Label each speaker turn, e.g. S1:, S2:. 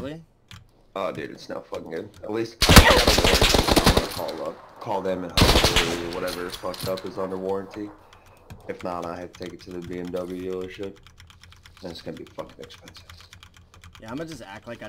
S1: really?
S2: Oh, dude, it's not fucking good. At least I got a warranty. Call up, call them and hopefully whatever is fucked up is under warranty. If not, I have to take it to the BMW dealership, and it's gonna be fucking expensive.
S1: Yeah, I'm gonna just act like I